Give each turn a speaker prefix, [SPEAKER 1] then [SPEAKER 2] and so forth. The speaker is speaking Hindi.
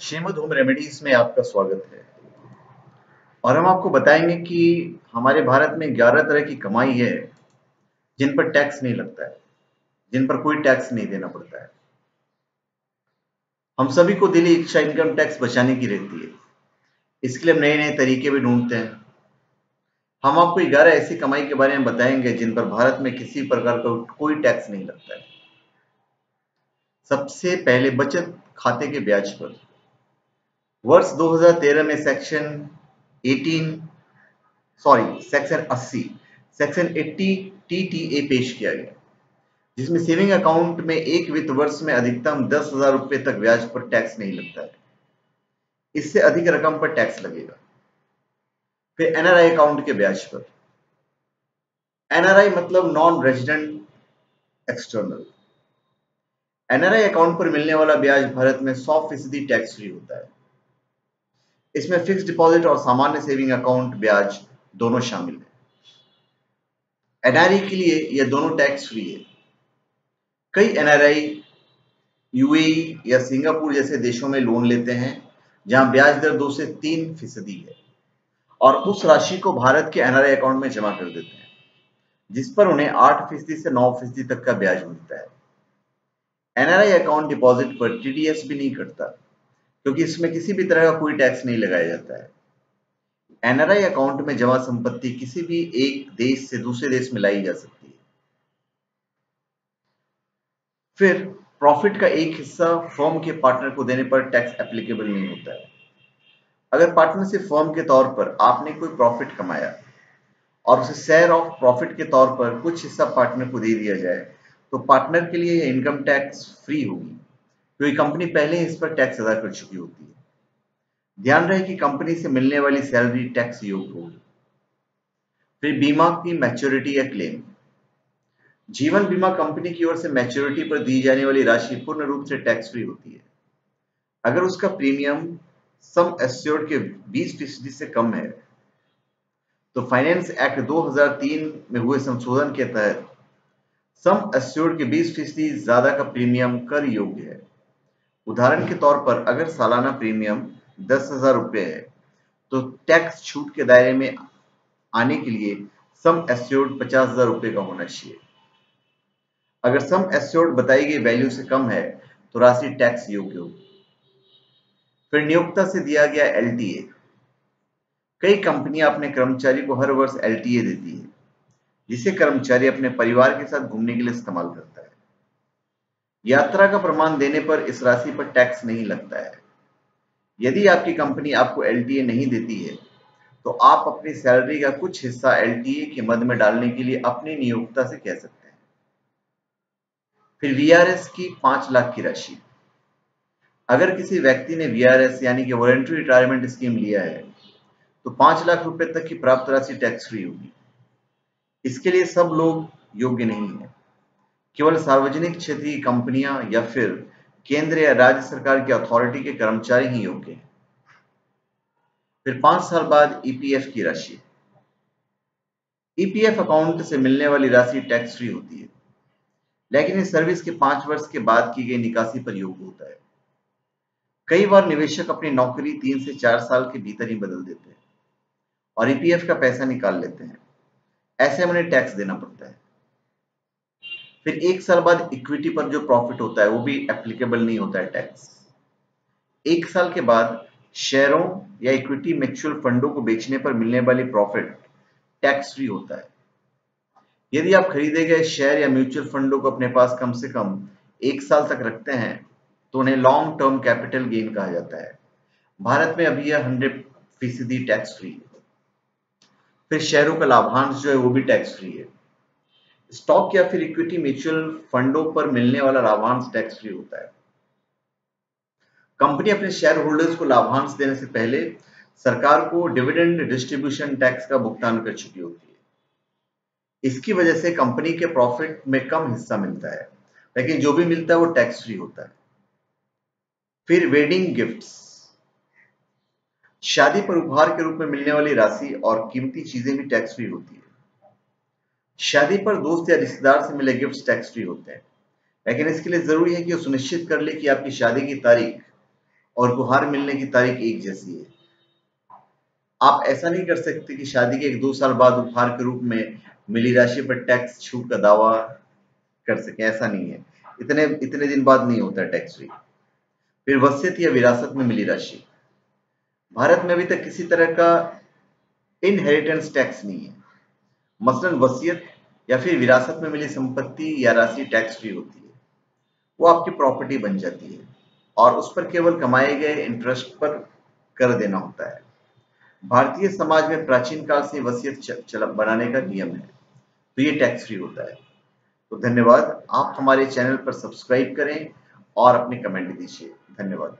[SPEAKER 1] श्रीमद होम रेमेडीज में आपका स्वागत है। और हम आपको बताएँगे कि हमारे भारत में 11 तरह की कमाई है, जिन पर टैक्स नहीं लगता है, जिन पर कोई टैक्स नहीं देना पड़ता है। हम सभी को दिली इच्छा इनकम टैक्स बचाने की रहती है। इसके लिए हम नए नए तरीके भी ढूंढते हैं। हम आपको 11 ऐसी कमाई के बारे में बताएँगे, जिन पर भारत में किसी प्रकार का कोई टैक्स नहीं लगता है। सबसे पहले बचत खाते के ब्याज पर। वर्ष 2013 में section 18 sorry section 80 section 80 TTA पेश किया गया। जिसमें सेविंग अकाउंट में एक वित्त वर्ष में अधिकतम दस हज़ार रुपए तक ब्याज पर टैक्स नहीं लगता है। इससे अधिक रकम पर टैक्स लगेगा। फिर एनआरआई अकाउंट के ब्याज पर। एनआरआई मतलब non resident external NRI account पर मिलने वाला ब्याज भारत में सौ फ़ीसदी टैक्स फ्री होता है। इसमें फिक्स डिपॉजिट और सामान्य सेविंग अकाउंट ब्याज दोनों शामिल है। एनआरआई के लिए यह दोनों टैक्स फ्री है। कई एनआरआई यूएई या सिंगापुर जैसे देशों में लोन लेते हैं, जहाँ ब्याज दर दो से तीन फ़ीसदी है, और उस राशि को भारत के एनआरआई अकाउंट में जमा कर देते हैं, जिस पर उन्हें आठ फ़ीसदी से नौ फ़ीसदी तक का ब्याज मिलता है। एनआरआई अकाउंट डिपॉजिट पर टीडीएस भी नहीं कटता। क्योंकि इसमें किसी भी तरह का कोई टैक्स नहीं लगाया जाता है। एनआरआई अकाउंट में जमा संपत्ति किसी भी एक देश से दूसरे देश में लाई जा सकती है। फिर प्रॉफिट का एक हिस्सा फर्म के पार्टनर को देने पर टैक्स एप्लीकेबल नहीं होता है। अगर पार्टनरशिप फर्म के तौर पर आपने कोई प्रॉफिट कमाया और उसे शेयर ऑफ़ प्रॉफिट के तौर पर कुछ हिस्सा पार्टनर को दे दिया जाए तो पार्टनर के लिए इनकम टैक्स फ्री होगी। क्योंकि कंपनी पहले इस पर टैक्स अदा कर चुकी होती है। ध्यान रहे कि कंपनी से मिलने वाली सैलरी टैक्स योग्य होगी। फिर बीमा की मैच्योरिटी या क्लेम जीवन बीमा कंपनी की ओर से मैच्योरिटी पर दी जाने वाली राशि पूर्ण रूप से टैक्स फ्री होती है। अगर उसका प्रीमियम सम एस्योर्ड के 20 फ़ीसदी से कम है तो फाइनेंस एक्ट 2003 में हुए संशोधन के तहत सम एस्योर्ड के 20 फ़ीसदी ज़्यादा का प्रीमियम कर योग्य है। उदाहरण के तौर पर अगर सालाना प्रीमियम दस हज़ार रुपये है तो टैक्स छूट के दायरे में आने के लिए सम एस्योर्ड पचास हज़ार रुपये का होना चाहिए। अगर सम एस्योर्ड बताई गई वैल्यू से कम है तो राशि टैक्स योग्य होगी। फिर नियोक्ता से दिया गया एलटीए। कई कंपनियाँ अपने कर्मचारी को हर वर्ष एलटीए देती है, जिसे कर्मचारी अपने परिवार के साथ घूमने के लिए इस्तेमाल करता है। यात्रा का प्रमाण देने पर इस राशि पर टैक्स नहीं लगता है। यदि आपकी कंपनी आपको एलटीए नहीं देती है तो आप अपनी सैलरी का कुछ हिस्सा एलटीए के मद में डालने के लिए अपनी नियोक्ता से कह सकते हैं। फिर वीआरएस की पाँच लाख की राशि। अगर किसी व्यक्ति ने वीआरएस यानी कि वॉलेंट्री रिटायरमेंट स्कीम लिया है तो पाँच लाख रुपए तक की प्राप्त राशि टैक्स फ्री होगी। इसके लिए सब लोग योग्य नहीं है। केवल सार्वजनिक क्षेत्र की कंपनियाँ या फिर केंद्र या राज्य सरकार की अथॉरिटी के कर्मचारी ही योग्य हैं। फिर पाँच साल बाद ईपीएफ की राशि। ईपीएफ अकाउंट से मिलने वाली राशि टैक्स फ्री होती है। लेकिन इस सर्विस के पाँच वर्ष के बाद की गई निकासी पर योग्य होता है। कई बार निवेशक अपनी नौकरी तीन से चार साल के भीतर ही बदल देते हैं और ईपीएफ का पैसा निकाल लेते हैं। ऐसे में उन्हें टैक्स देना पड़ता है। फिर एक साल बाद इक्विटी पर जो प्रॉफिट होता है, वो भी एप्लीकेबल नहीं होता है टैक्स एक साल के बाद शेयरों या इक्विटी म्यूचुअल फंडों को बेचने पर मिलने वाली प्रॉफिट टैक्स फ्री होता है। यदि आप खरीदे गए शेयर या म्यूचुअल फंडों को अपने पास कम से कम एक साल तक रखते हैं तो उन्हें लॉन्ग टर्म कैपिटल गेन कहा जाता है। भारत में अभी यह हंड्रेड फ़ीसदी टैक्स फ्री है। फिर शेयरों का लाभांश जो है, वो भी टैक्स फ्री है। स्टॉक या फिर इक्विटी म्यूचुअल फंडों पर मिलने वाला लाभांश टैक्स फ्री होता है। कंपनी अपने शेयर होल्डर्स को लाभांश देने से पहले सरकार को डिविडेंड डिस्ट्रीब्यूशन टैक्स का भुगतान कर चुकी होती है। इसकी वजह से कंपनी के प्रॉफिट में कम हिस्सा मिलता है, लेकिन जो भी मिलता है वो टैक्स फ्री होता है। फिर वेडिंग गिफ्ट्स। शादी पर उपहार के रूप में मिलने वाली राशि और कीमती चीज़ें भी टैक्स फ्री होती है। शादी पर दोस्त या रिश्तेदार से मिले गिफ्ट्स टैक्स फ्री होते हैं। लेकिन इसके लिए ज़रूरी है कि वो सुनिश्चित कर ले कि आपकी शादी की तारीख और उपहार मिलने की तारीख एक जैसी है। आप ऐसा नहीं कर सकते कि शादी के एक दो साल बाद उपहार के रूप में मिली राशि पर टैक्स छूट का दावा कर सके। ऐसा नहीं है। इतने इतने दिन बाद नहीं होता टैक्स फ्री फिर वसीयत या विरासत में मिली राशि। भारत में अभी तक किसी तरह का इनहेरिटेंस टैक्स नहीं है। मसलन वसीयत या फिर विरासत में मिली संपत्ति या राशि टैक्स फ्री होती है। वो आपकी प्रॉपर्टी बन जाती है और उस पर केवल कमाए गए इंटरेस्ट पर कर देना होता है। भारतीय समाज में प्राचीन काल से वसीयत बनाने का नियम है। तो ये टैक्स फ्री होता है। तो धन्यवाद। आप हमारे चैनल पर सब्सक्राइब करें और अपने कमेंट दीजिए। धन्यवाद।